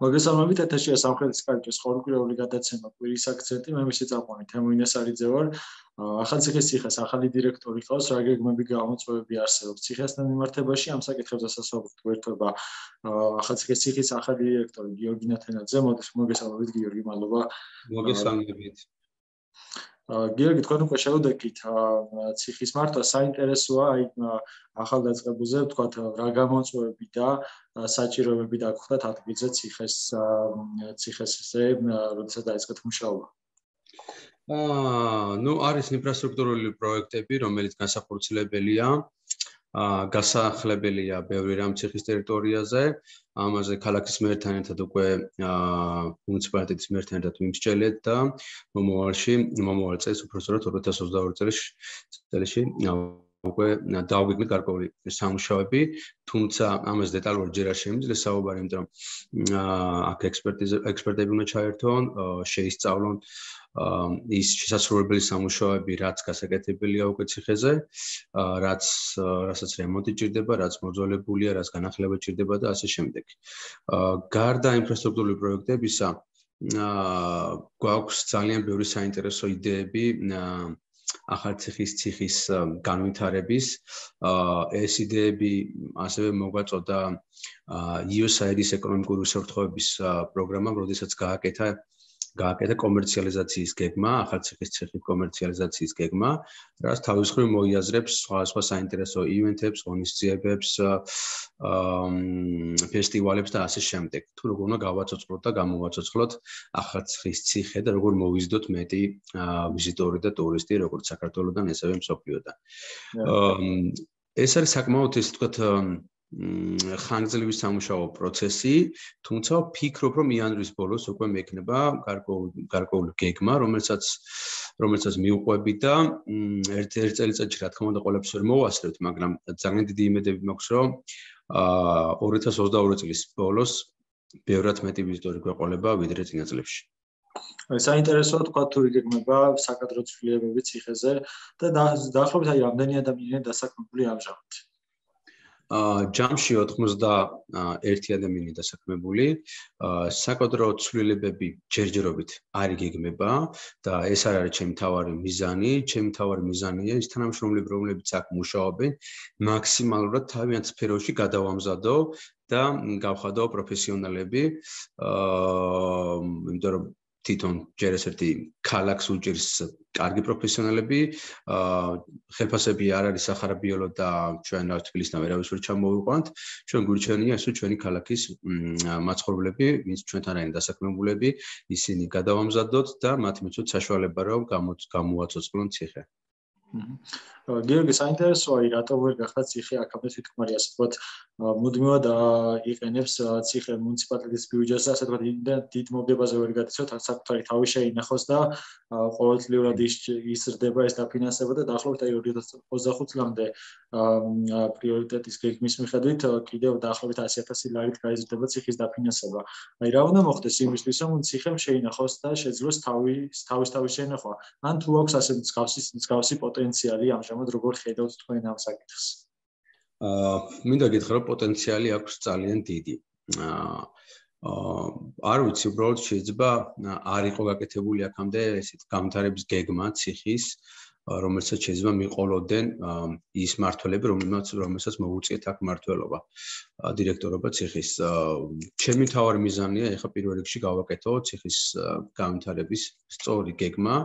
მოგესალმებით ეთერშია სამხრეთის კარკის ხორკვირეული გადაცემა. კვირის აქცენტი მე მისი წამყვანი თემუინა სარიძე ვარ ახალციხის ციხეს ახალი დირექტორი ყავს რა გეგმები გამოწვევები არსებობს ციხესთან მიმართებაში ამ საკითხებზე სასაუბრად გვერდება ახალციხის ციხის ახალი დირექტორი გიორგი ნათენაძე მოდის მოგესალმებით გიორგი მადლობა მოგესალმებით. გიორგი თქვენ უკვე შეუდექით ციხის მართვა საინტერესოა აი ახალდაწყებულზე ვთქვათ რა გამოწვევები და საჭიროებები დაგხვდათ ადგილზე ციხეს ციხესზე როდესაც დაიწყეთ მუშაობა აა ნუ არის ინფრასტრუქტურული პროექტები რომელიც განსახორციელებელია აა გასახლებელია ბევრი რამ ციხის ტერიტორიაზე. ამაზე ქალაქის მერთან ერთად უკვე აა მუნიციპალიტეტის მერთან ერთად ვიმსჯელეთ და მომავალში მომავალ წელს უბრალოდ 2022 წელს წელში უკვე დავგვიგმით გარკვეული სამუშაოები, თუმცა ამას დეტალურად ჯერ არ შემიძლია საუბარი, იმიტომ რომ აქ ექსპერტიზა ექსპერტები უნდა ჩაერთონ, შეისწავლონ ის შესაძლებელი სამუშაოები, რაც გასაკეთებელია უკვე ციხეზე, რაც რასაც რემონტი ჭირდება, რაც მოძველებულია, რაც განახლება ჭირდება და ასე შემდეგ. გარდა ინფრასტრუქტურული პროექტებისა, გვაქვს ძალიან ბევრი საინტერესო იდეები ახალ ციხის ციხის განვითარების ეს იდეები ასევე მოგვაწოდა USAID-ის ეკონომიკური უსაფრთხოების პროგრამამ, როდესაც გააკეთა გააკეთა კომერციალიზაციის გეგმა, ახალციხის ციხის კომერციალიზაციის გეგმა, რაც თავის მხრივ მოიაზრებს სხვა სხვა საინტერესო ივენთებს, ღონისძიებებს, ფესტივალებს და ასე შემდეგ. თუ როგორ უნდა გავაცოცხლოთ და გამოვაცოცხლოთ ახალციხის ციხე და როგორ მოვიზიდოთ მეტი ვიზიტორი და ტურისტი, როგორც საქართველოსდან, ესევე მსოფლიოდან. ეს არის საკმაოდ ისე თქვათ ხანგრძლივი სამუშაო პროცესი, თუმცა ვფიქრობ, რომ იანვრის ბოლოს უკვე მექნება გარკვეული გარკვეული გეგმა, რომელსაც რომელსაც მიუყვები და ერთ-ერთ წელიწადში რა თქმა უნდა ყოლებს ვერ მოვასწრებთ, მაგრამ ძალიან დიდი იმედები მაქვს, რომ აა 2022 წლის ბოლოს ბევრად მეტი ვიზიტორი გვეყოლება ვიდრე წინა წლებში. საინტერესოა თქვა თუ იგეგმება საკადრო ცვლილებები ციხეზე და დაახლოებით აი რამდენი ადამიანია დასაქმებული ამჟამად? ჯამში 91 ადამიანი დასაქმებული. საკადრო ცვლილებები ჯერჯერობით არ იგეგმება და ეს არ არის ჩემი თავარი მიზანი. ჩემი თავარი მიზანია ის თანამშრომლები, რომლებიც აქ მუშაობენ, მაქსიმალურად თავიანთ სფეროში გადავამზადო და გავხადო პროფესიონალები. აა, იმიტომ რომ თვითონ ჯერ ეს ერთი ქალაქს უჭირს კარგი პროფესიონალები, აა ხელფასები არ არის ახარაბიოლო და ჩვენ რა თბილისთან ვერავის ვერ ჩამოვიყვანთ. ჩვენ გვირჩენია ესე ჩვენი ქალაქის მაცხოვრებლები, ვინც ჩვენთან არიან დასაქმებულები, ისინი გადავამზადოთ და მათ მიცოთ საშუალება რომ გამოვაცოცხლონ ციხე. გიორგი საინტერესოა, რატო ვერ გახდა ციხე აქამდე თითქმარი ასე ვთქვათ, მუდმივად იყენებს ციხე მუნიციპალიტეტის ბიუჯეტს, ასე ვთქვათ, დიდ მოგებაზე ვერ გადაცოთ, საკუთარი თავი შეინახოს და ყოველწლიურად ისრდება ეს დაფინანსება და დაახლოებით აი 2025 წლამდე პრიორიტეტის გეგმის მიხედვით კიდევ დაახლოებით 100000 ლარით გაიზრდება ციხის დაფინანსება. აი რა უნდა მოხდეს იმისთვის, რომ ციხემ შეინახოს და შეძლოს თავი თავის თავის შენახვა. ან თუ აქვს ასე მსგავსი მსგავსი პოტენციალი ამჟამად როგორ ხედავთ თქვენ ამ საკითხს? აა მინდა გითხრა რომ პოტენციალი აქვს ძალიან დიდი. აა აა არ ვიცი უბრალოდ შეიძლება არ იყო გაკეთებული აქამდე ესეთ გამთარების გეგმა ციხის რომელსაც შეიძლება მიყოლოდნენ ის მართველები რომელსაც რომელსაც მოუწიეთ აქ მართველობა დირექტორობა ციხის ჩემი თავარი მიზანია ეხა პირველ რიგში გავაკეთო ციხის გამთარების სწორი გეგმა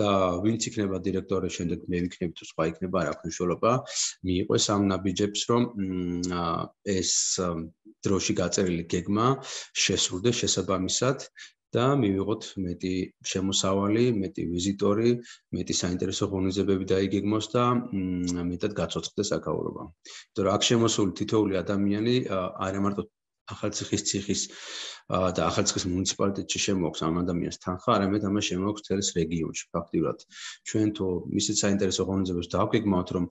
და ვინც იქნება დირექტორი შემდეგ მე ვიქნები თუ სხვა იქნება რა მნიშვნელობა მიიღოს ამ ნაბიჯებს რომ ეს დროში გაწერილი გეგმა შესრულდეს შესაბამისად და მივიღოთ მეტი შემოსავალი, მეტი ვიზიტორი, მეტი საინტერესო ღონისძიებები დაიგეგმოს და მეტად გაცოცხლდეს აქაურობა. იმიტომ რომ აქ შემოსული თითოეული ადამიანი არა მარტო ახალციხის ციხის და ახალციხის მუნიციპალიტეტში შემოაქვს ამ ადამიანს თანხა, არამედ ამას შემოაქვს თელს რეგიონში ფაქტიურად. ჩვენ თუ მისით საინტერესო ღონისძიებებს დავგეგმავთ, რომ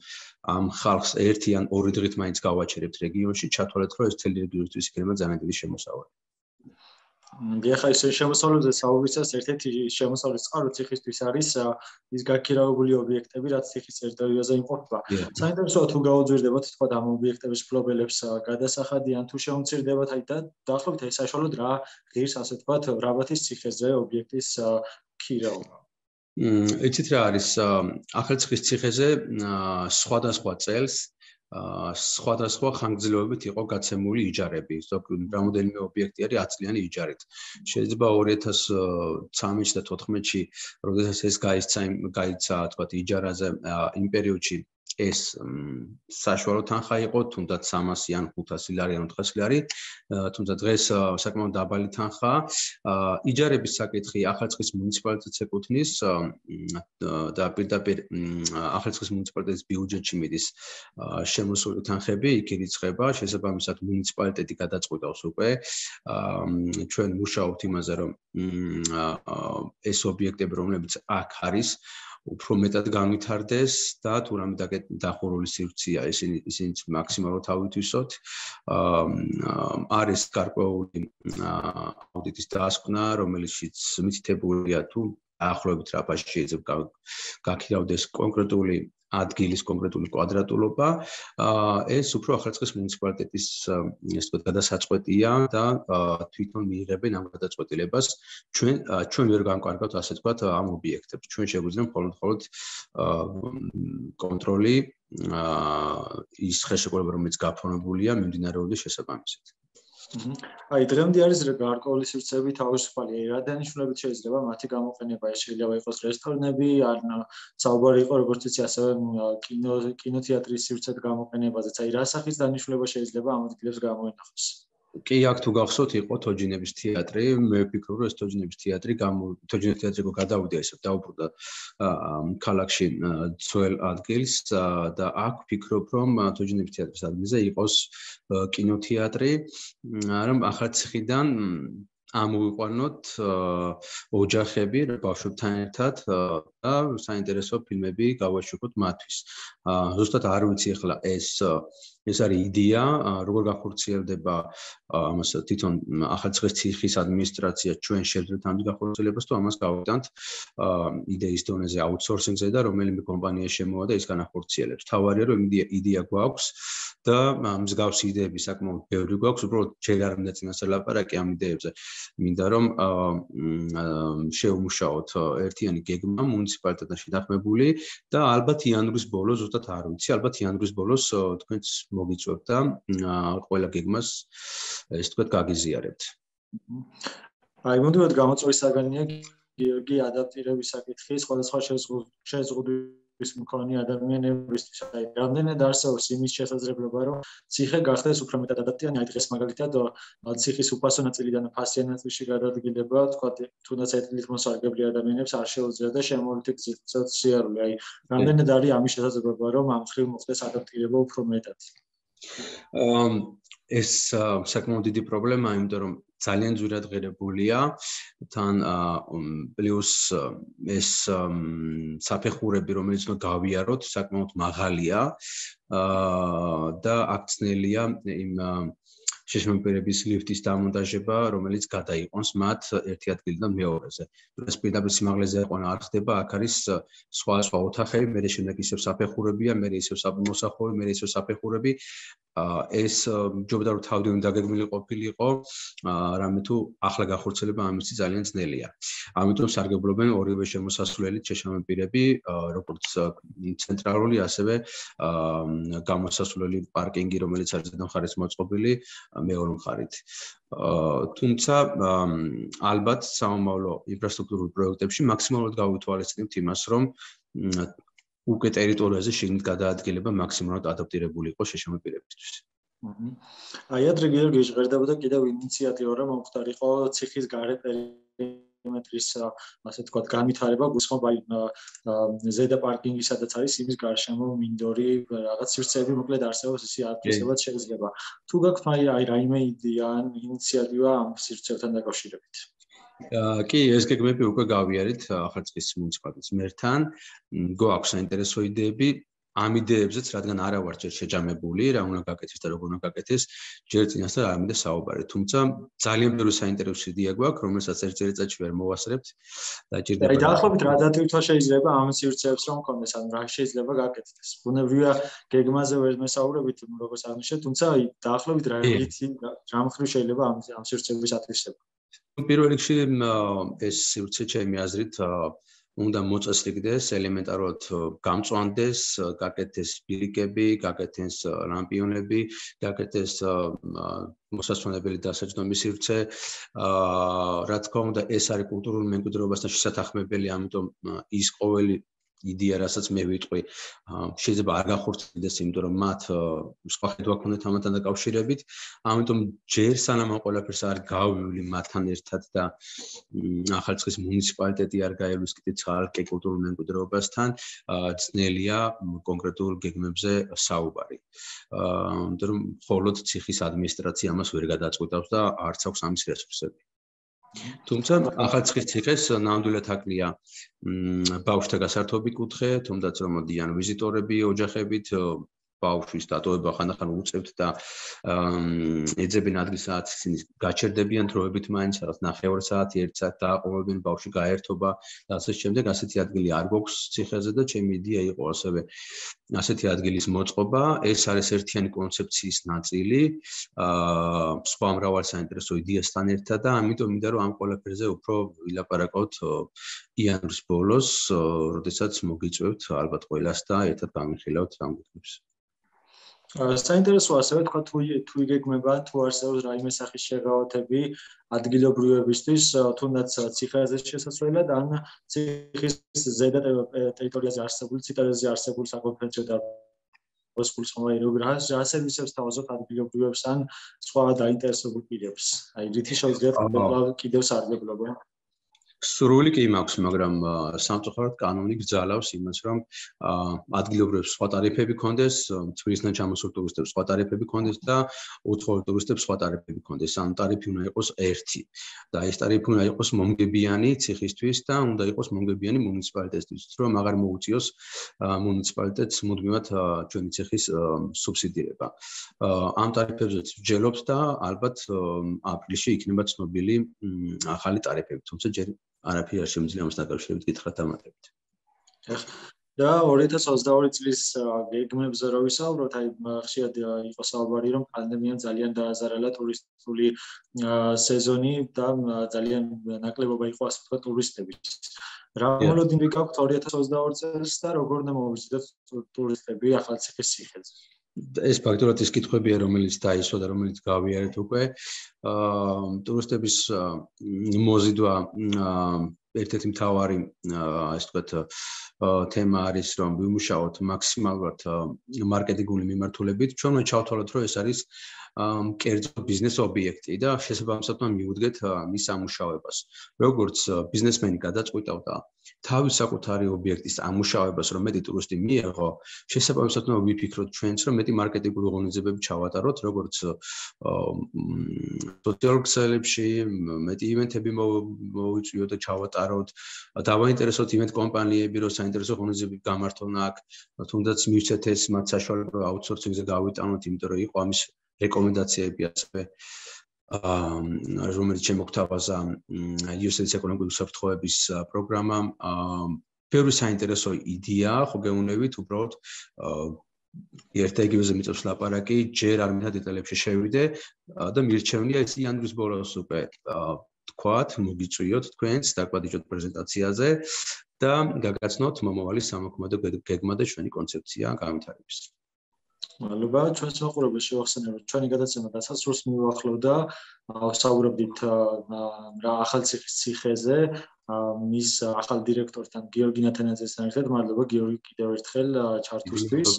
ამ ხალხს ერთი ან ორი დღით მაინც გავაჩერებთ რეგიონში, ჩათვალეთ, რომ ეს თელი რეგიონისთვის იქნება ძალიან დიდი შემოსავალი. ეხლა ეს შემოსავლებზე საუბრისას ერთ-ერთი შემოსავლის წყარო ციხისთვის არის ის გაქირავებული ობიექტები, რაც ციხის ტერიტორიაზე იმყოფება. საინტერესოა თუ გაუძვირდებათ თქვა ამ ობიექტების ფლობელებს გადასახადიან თუ შეუმცირდებათ აი და დაახლოებით ეს საშუალოდ რა ღირს ასე თქვა რაბათის ციხეზე ობიექტის ქირაობა. მ ეცით რა არის ახალციხის ციხეზე სხვადასხვა წელს სხვადასხვა ხანგრძლივობით იყო გაცემული იჯარები. ზოგადად რამოდენიმე ობიექტი არის 10 წლიანი იჯარით. შეიძლება 2013 და 14-ში, როდესაც ეს გაიცა გაიცა, თქვა, იჯარაზე იმ პერიოდში ეს საშუალო თანხა იყო თუნდაც 300 ან 500 ლარი ან 400 ლარი. თუმცა დღეს საკმაოდ დაბალი თანხა. იჯარების საკითხი ახალციხის მუნიციპალიტეტს ეკუთვნის და პირდაპირ ახალციხის მუნიციპალიტეტის ბიუჯეტში მიდის შემოსული თანხები. იქ ირიცხება შესაბამისად მუნიციპალიტეტი გადაწყვეტავს უკვე. ჩვენ მუშაობთ იმაზე რომ ეს ობიექტები რომლებიც აქ არის უფრო მეტად განვითარდეს და თუ რამე დახურული სივრცეა ისინი ისინი მაქსიმალურად ავითვისოთ არის გარკვეული აუდიტის დასკვნა რომელშიც მითითებულია თუ ახლობით რა შეიძლება გაქირავდეს კონკრეტული ადგილის კონკრეტული კვადრატულობა. ეს უფრო ახალციხის მუნიციპალიტეტის ესე ვთქვათ გადასაწყვეტია და თვითონ მიიღებენ ამ გადაწყვეტილებას. ჩვენ ჩვენ ვერ განკარგავთ ასე ვთქვათ ამ ობიექტებს. ჩვენ შეგვიძლია მხოლოდ მხოლოდ კონტროლი ის ხელშეკრულება რომელიც გაფორმებულია მიმდინარეობის შესაბამისად. აი დღემდე არის გარკვეული სივრცეები თავისუფალი. აი რა დანიშნულებით შეიძლება მათი გამოყენება? შეიძლება იყოს რესტორნები, ან საუბარი იყო როგორც იცი ასევე კინო კინოთეატრის სივრცეთ გამოყენებაზე. აი რა სახის დანიშნულება შეიძლება ამ ადგილებს გამოინახოს? კი აქ თუ გახსოვთ იყო თოჯინების თეატრი მე ვფიქრობ რომ ეს თოჯინების თეატრი თოჯინების თეატრი გო გადავიდა ესე დაუბრუნდა ქალაქში ძველ ადგილს და აქ ვფიქრობ რომ თოჯინების თეატრის ადგილზე იყოს კინოთეატრი რომ ახალციხიდან ამოვიყვანოთ ოჯახები ბავშვებთან ერთად და საინტერესო ფილმები გავაშვებოთ მათთვის. ზუსტად არ ვიცი ახლა ეს ეს არის იდეა, როგორ გახორციელდება ამას თვითონ ახალციხის ციხის ადმინისტრაცია ჩვენ შეძლებთ ამ გახორციელებას თუ ამას გავიტანთ იდეის დონეზე აუთსორსინგზე და რომელიმე კომპანია შემოვა და ის განახორციელებს. თავარია რომ იდეა გვაქვს და მსგავსი იდეები საკმაოდ ბევრი გვაქვს, უბრალოდ ჯერ არ მინდა წინასწარ ლაპარაკი ამ იდეებზე. მინდა რომ შეუმუშაოთ ერთიანი გეგმა მუნიციპალიტეტში დახმებული და ალბათ იანვრის ბოლოს ზუსტად არ ვიცი, ალბათ იანვრის ბოლოს თქვენს მოგიწევთ და ყველა გეგმას ეს თქვა გაგიზიარებთ. აი მოდივად გამოწვევის საგანია გიორგი ადაპტირების საკითხი. სხვადასხვა შეზღუდვის მქონე ადამიანებისთვის. აი რამდენად არსებობს იმის შესაძლებლობა რომ ციხე გახდეს უფრო მეტად ადაპტირანი აი დღეს მაგალითად ციხის უფასო ნაწილიდან ფასიან ნაწილში გადადგილება თქვა თუნდაც ეთნიკ მოსარგებლე ადამიანებს არ შეუძლია და შემოვლით გზით სიარული. აი რამდენად არის ამის შესაძლებლობა რომ ამ ხრივ მოხდეს ადაპტირება უფრო მეტად ეს საკმაოდ დიდი პრობლემაა, იმიტომ რომ ძალიან ძვირად ღირებულია. თან პლუს ეს საფეხურები, რომელიც ნუ გავიაროთ, საკმაოდ მაღალია. და აქცნელია იმ შეშმოპირების ლიფტის დამონტაჟება, რომელიც გადაიყონს მათ ერთი ადგილიდან მეორეზე. ეს პირდაპირ სიმაღლეზე ყონა არ ხდება, აქ არის სხვა სხვა ოთახები, მე შემდეგ ისევ საფეხურებია, მე ისევ სამოსახური, მე ისევ საფეხურები. ეს ჯობდა რომ თავი უნდა გეგმილი ყოფილიყო, რამე თუ ახლა გახორცელება ამისი ძალიან ძნელია. ამიტომ სარგებლობენ ორივე შემოსასვლელი შეშმოპირები, როგორც ცენტრალური, ასევე გამოსასვლელი პარკინგი, რომელიც არის ზედან ხარის მოწყობილი, მეორე მხარით. თუმცა ალბათ სამომავლო ინფრასტრუქტურულ პროექტებში მაქსიმალურად გავითვალისწინებთ იმას, რომ უკვე ტერიტორიაზე შეგნით გადაადგილება მაქსიმალურად ადაპტირებული იყოს შეშმოპირებისთვის. აი ადრე გიორგი ჟღერდებოდა კიდევ ინიციატივა რომ მომხდარიყო ციხის გარე პერიოდი კილომეტრის ასე თქვა განვითარება გულისხმობა ზედა პარკინგი სადაც არის იმის გარშემო მინდორი რაღაც სივრცეები მოკლედ არსებობს ისე არტისებად შეიძლება თუ გაქვთ აი აი რაიმე იდეა ან ინიციატივა ამ სივრცეებთან დაკავშირებით კი ეს გეგმები უკვე გავიარეთ ახალციხის მუნიციპალიტეტის მერთან გვაქვს საინტერესო იდეები ამ იდეებზეც, რადგან არა ვარ ჯერ შეჯამებული, რა უნდა გაკეთდეს და როგორ უნდა გაკეთდეს, ჯერ წინასწარ არ მინდა საუბარი. თუმცა ძალიან ბევრი საინტერესო იდეა გვაქვს, რომელსაც ერთ წელიწადში ვერ მოვასწრებთ და ჭირდება. აი, დაახლოებით რა დათვითვა შეიძლება ამ სივრცეებს რომ კონდეს, ანუ რა შეიძლება გაკეთდეს. ბუნებრივია გეგმაზე ვერ მესაუბრებით, როგორც აღნიშნე, თუმცა დაახლოებით რა იცი, რა მხრივ შეიძლება ამ ამ სივრცეების ათვისება. პირველ რიგში ეს სივრცე ჩემი აზრით უნდა მოწესრიგდეს, ელემენტარულად გამწვანდეს, გაკეთდეს ბილიკები, გაკეთდეს ლამპიონები, გაკეთდეს მოსასვენებელი დასაჯდომი სივრცე. აა რა თქმა უნდა, ეს არის კულტურულ მემკვიდრეობასთან შესაძახმებელი, ამიტომ ის ყოველი იდეა, რასაც მე ვიტყვი, შეიძლება არ გახორციელდეს, იმიტომ რომ მათ სხვა ხედვა ქონდათ ამათთან დაკავშირებით. ამიტომ ჯერ სანამ ამ ყველაფერს არ გავივლი მათთან ერთად და ახალციხის მუნიციპალიტეტი არ გაივლოს კიდე ცალკე კულტურულ მემკვიდრეობასთან, ძნელია კონკრეტულ გეგმებზე საუბარი. ამიტომ მხოლოდ ციხის ადმინისტრაცია ამას ვერ გადაწყვეტავს და არც აქვს ამის რესურსები. თუმცა ახალციხის ციხეს ნამდვილად აკლია ბავშვთა გასართობი კუთხე, თუმცა რომ მოდიან ვიზიტორები ოჯახებით, ბავშვის დატოვება ხანდახან უწევთ და ეძებენ ადგილს სადაც ისინი გაჩერდებიან დროებით მაინც რაღაც ნახევარ საათი ერთ საათი დააყოვებენ ბავშვი გაერთობა და ასე შემდეგ. ასეთი ადგილი არ გვაქვს ციხეზე და ჩემი იდეა იყო ასევე ასეთი ადგილის მოწყობა. ეს არის ერთიანი კონცეფციის ნაწილი. აა სხვა მრავალ საინტერესო იდეასთან ერთად და ამიტომ მინდა რომ ამ ყველაფერზე უფრო ვილაპარაკოთ იანვრის ბოლოს როდესაც მოგიწევთ ალბათ ყველას და ერთად გამიხილავთ ამ კითხვებს საინტერესო ასევე თქვა თუ თუ იგეგმება თუ არსებობს რაიმე სახის შეღავათები ადგილობრივებისთვის თუნდაც ციხეზე შესაძლებელად ან ციხის ზედა ტერიტორიაზე არსებული ციტადელზე არსებული საკონფერენციო და პოსკულის ხომაიროგრას ასერვისებს თავაზობ ადგილობრივებს ან სხვა დაინტერესებულ პირებს. აი რითი შეიძლება კიდევ სარგებლობა სრული კი მაქვს, მაგრამ სამწუხაროდ კანონი გძალავს იმას, რომ ადგილობრივებს სხვა ტარიფები კონდეს, თბილისიდან ჩამოსულ ტურისტებს სხვა ტარიფები კონდეს და უცხოელ ტურისტებს სხვა ტარიფები კონდეს. ან ტარიფი უნდა იყოს ერთი. და ეს ტარიფი უნდა იყოს მომგებიანი ციხისთვის და უნდა იყოს მომგებიანი მუნიციპალიტეტისთვის, რომ აღარ მოუწიოს მუნიციპალიტეტს მუდმივად ჩვენი ციხის სუბსიდირება. ამ ტარიფებზე ვჯელობთ და ალბათ აპრილში იქნება ცნობილი ახალი ტარიფები, თუმცა ჯერ არაფერი არ შემიძლია ამას დაკავშირებით გითხრათ დამატებით. და 2022 წლის გეგმებზე რო ვისაუბროთ, აი ხშირად იყო საუბარი, რომ პანდემიამ ძალიან დააზარალა ტურისტული სეზონი და ძალიან ნაკლებობა იყო ასე ვთქვათ ტურისტების. რა მოლოდინი გაქვთ 2022 წელს და როგორ უნდა მოვიზიდოთ ტურისტები ახალციხის ციხეზე? ეს ფაქტურად ის კითხვებია, რომელიც დაისვა და რომელიც გავიარეთ უკვე. აა ტურისტების მოზიდვა ერთ-ერთი მთავარი ასე ვთქვათ თემა არის რომ ვიმუშაოთ მაქსიმალურად მარკეტინგული მიმართულებით. ჩვენ ჩავთვალოთ, რომ ეს არის კერძო ბიზნეს ობიექტი და შესაბამისად უნდა მიუდგეთ მის ამუშავებას. როგორც ბიზნესმენი გადაწყვიტავდა თავის საკუთარი ობიექტის ამუშავებას, რომ მეტი ტურისტი მიეღო, შესაბამისად უნდა ვიფიქროთ ჩვენც, რომ მეტი მარკეტინგული ღონისძიებები ჩავატაროთ, როგორც სოციალურ ქსელებში, მეტი ივენთები მოვიწვიოთ და ჩავატაროთ, დავაინტერესოთ ივენთ კომპანიები, რომ საინტერესო ღონისძიებები გამართონ აქ, თუნდაც მივცეთ ეს მათ საშუალება აუთსორსინგზე გავიტანოთ, იმიტომ რომ იყო ამის რეკომენდაციები ასევე აა რომელიც შემოგთავაზა USAID-ის ეკონომიკური საფრთხოების პროგრამა აა პირველი საინტერესო იდეა ხო გეუნებით უბრალოდ ერთეგივზე მიწევს ლაპარაკი ჯერ არ მინდა დეტალებში შევიდე და მირჩევნია ეს იანვრის ბოლოს უკვე თქვათ მოგიწვიოთ თქვენს დაგვადიჯოთ პრეზენტაციაზე და გაგაცნოთ მომავალი სამოქმედო გეგმა და ჩვენი კონცეფცია განვითარების. მადლობა. ჩვენს მაყურებელს შევახსენებთ ჩვენი გადაცემა დასასრულს მივახლოვდა საუბრობდით ახალციხის ციხეზე მის ახალ დირექტორთან გიორგი ნათანაძესთან ერთად. მადლობა გიორგი კიდევ ერთხელ ჩართვისთვის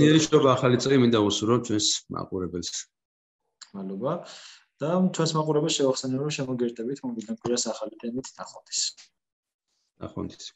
მენიშნობა ახალი წელი მინდა უსურვო ჩვენს მაყურებელს. მადლობა. და ჩვენს მაყურებელს შევახსენებთ რომ შემოგერთებით მომდევნო კვირას ახალი თემით ნახვამდის ნახვამდის